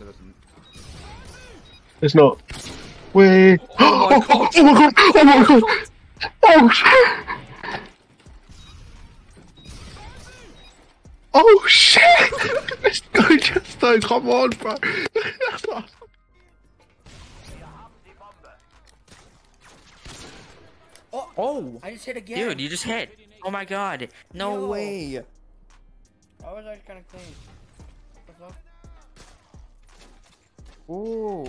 Unless it isn't. It's not. Wait. Oh my god! Oh my god! Oh my god! Oh shit! Oh shit! This guy just don't come on, bro. Oh, Oh, I just hit again. dude, you just hit. Oh my god. No Yo. way. I was actually kind of clean. What's up? Ooh,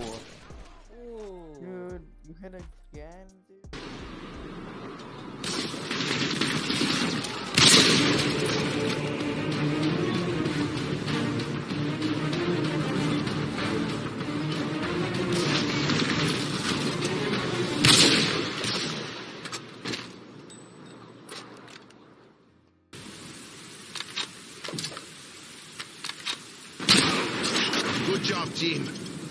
Ooh. dude, you hit again, dude. Good job, team.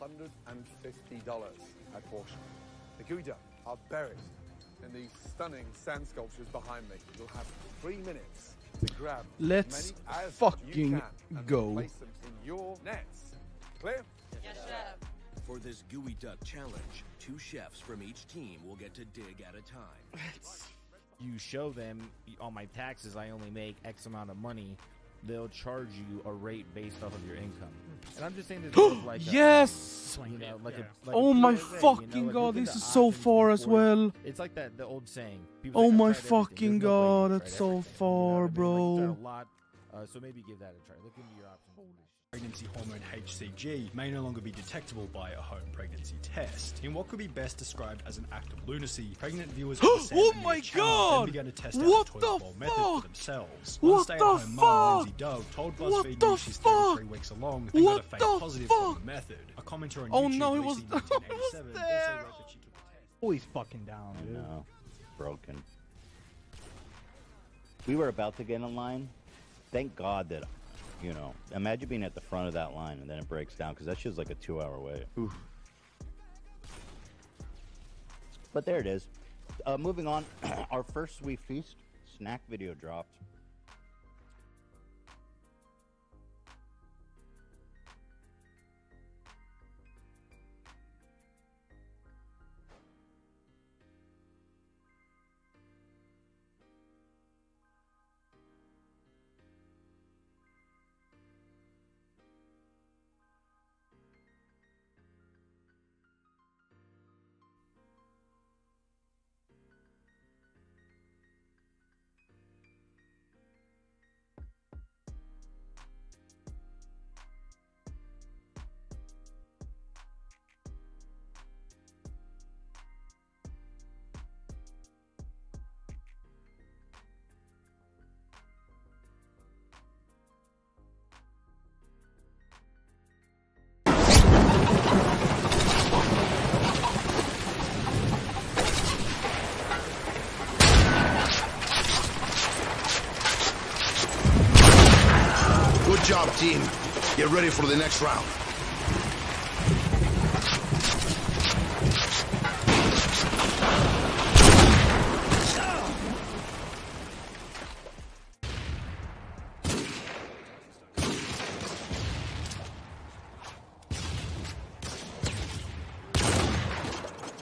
$150 at auction. The Guida are buried in these stunning sand sculptures behind me. You'll have three minutes to grab Let's as many as fucking you can and go. place them in your nets. Clear? For this geoduck challenge, two chefs from each team will get to dig at a time. you show them on my taxes I only make X amount of money, they'll charge you a rate based off of your income. And I'm just saying this is like a- yes! you know, like a, like Oh my PSA, you fucking know, like, god, this is so far as well. It's like that the old saying. People Oh my fucking no god, you've that's so everything, you know far, I mean? Bro. uh, so maybe give that a try. Look into your options. Pregnancy hormone HCG may no longer be detectable by a home pregnancy test. In what could be best described as an act of lunacy, pregnant viewers of the Sam Oh my God! began to test What out the toilet the bowl method for themselves. One stay-at-home mum, fuck? Lindsay Dove, told BuzzFeed the News she's 33 weeks along and What got a fake positive fuck? for the method. A commenter on Oh YouTube no, it was- released in it was 1987 there. also wrote that she took a test. Always fucking down, I dude. know. Broken. We were about to get in line. Thank God that, you know, imagine being at the front of that line and then it breaks down because that shit's like a two hour wait. But there it is. Uh, moving on, our first sweet feast snack video dropped. job, team. Get ready for the next round.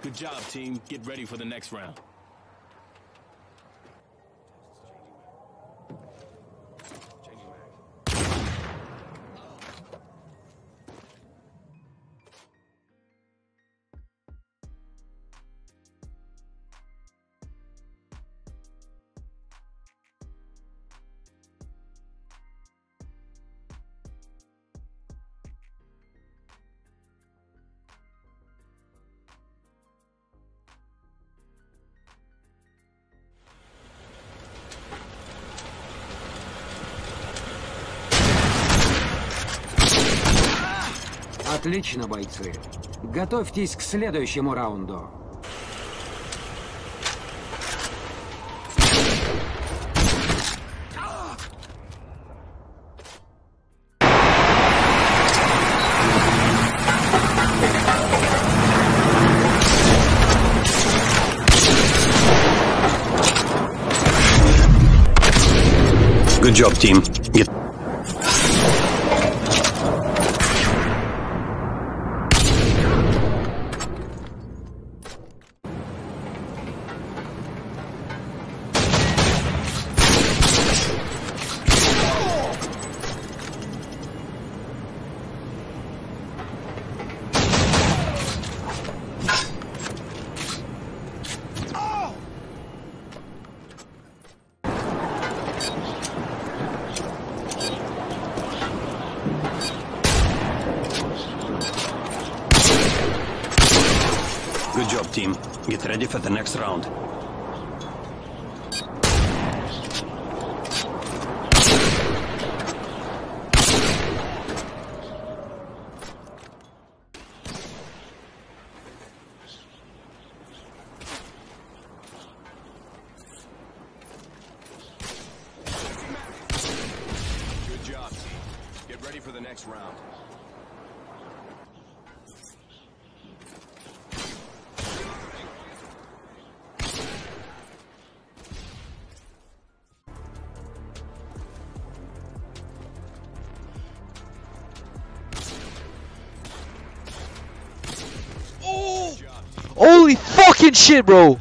Good job, team. Get ready for the next round. Отлично, бойцы. Готовьтесь к следующему раунду. Good job, team. Get job, team. Get ready for the next round. Good job, team. Get ready for the next round. Holy fucking shit, bro!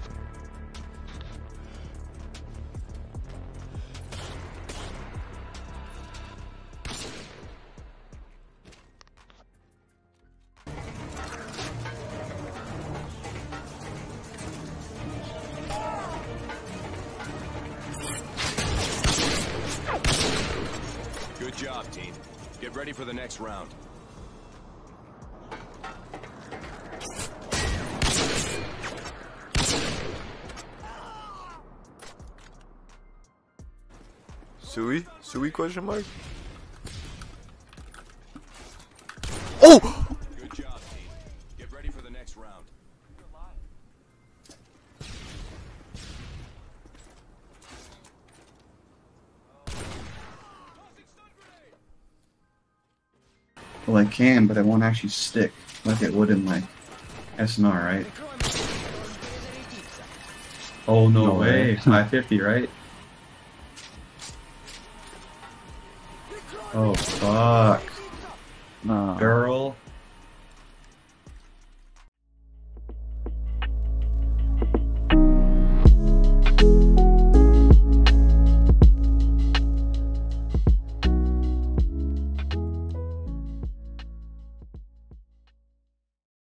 Good job, team. Get ready for the next round. Sui? Sui question mark? Oh! Good job, team. Get ready for the next round. Well, I can, but it won't actually stick like it would in like SNR, right? Oh no, No way! way. 550, right? Oh fuck, No. girl.